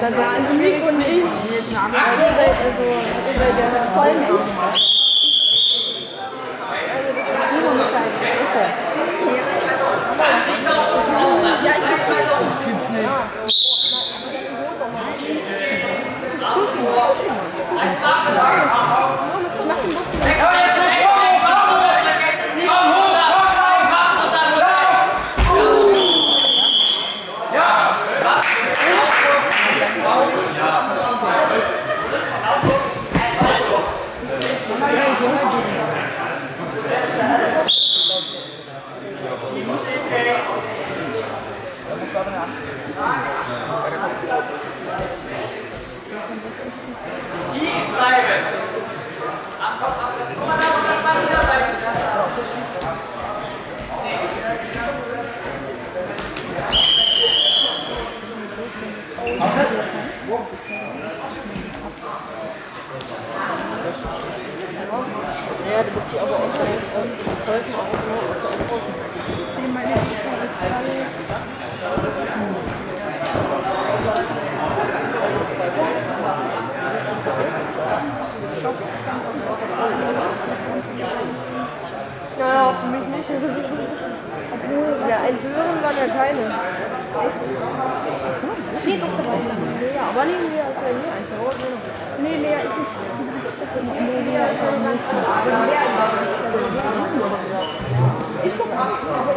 dann waren Nick und ich. Also, also, also, Naja, für mich nicht. Obwohl, ja, war der keine. Echt? Steht doch dabei. Lea, aber nee, Lea ist ja hier einfach. Nee, Lea ist nicht. Nee, Lea ist nicht. Lea ist nicht.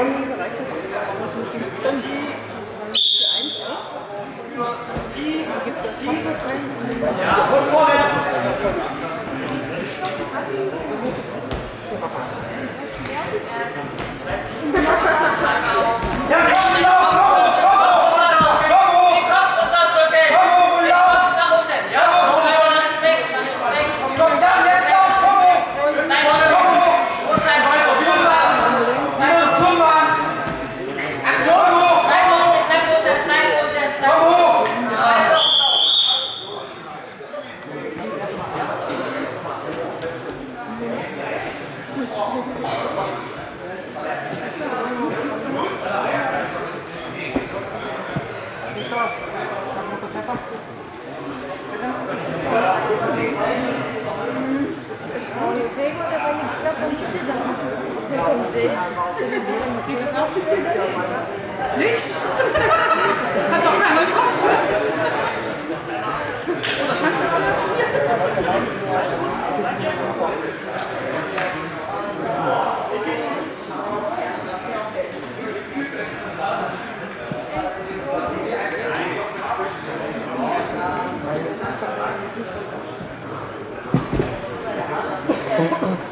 only Nicht? Hat doch keiner oh.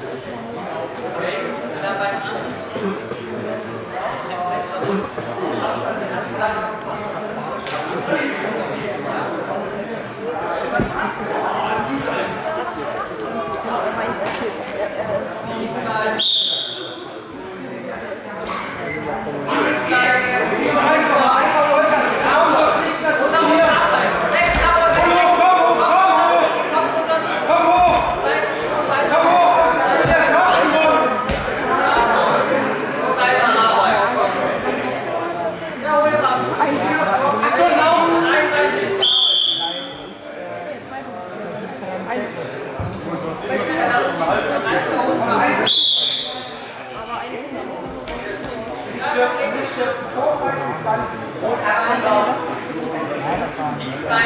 Zum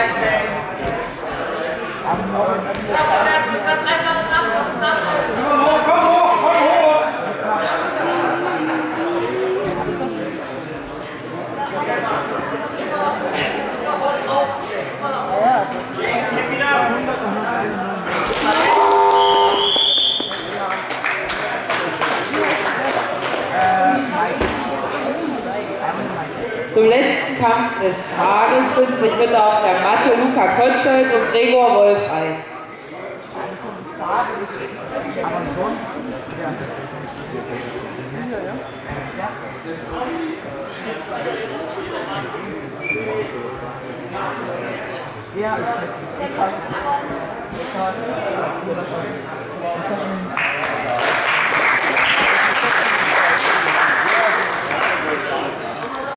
Kampf des Tages finden sich bitte auf der Matte Luca Konzold und Gregor Wolf ein. Ja,